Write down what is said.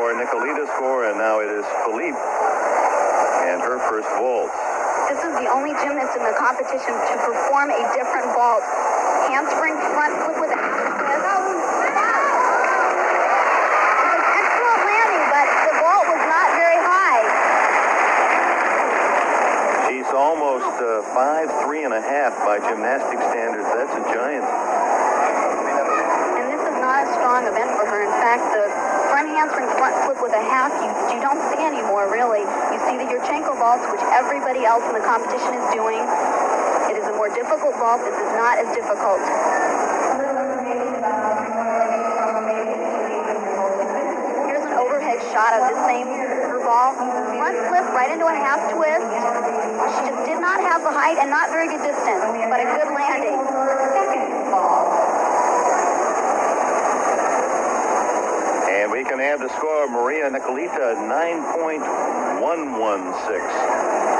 for Neculita's score, and now it is Filip and her first vault. This is the only gymnast in the competition to perform a different vault. Handspring front flip with a half twist. It was excellent landing, but the vault was not very high. She's almost uh, five, three and a half by gymnastic standards. That's a giant. And this is not a strong event for her. In fact, the front handspring front flip with a half, you, you don't see anymore, really. You see the Yurchenko vaults, which everybody else in the competition is doing. It is a more difficult vault. This is not as difficult. Here's an overhead shot of the same ball. Front flip right into a half twist. She just did not have the height and not very good distance, but a good landing. And we can add the score Maria Neculita, 9.116.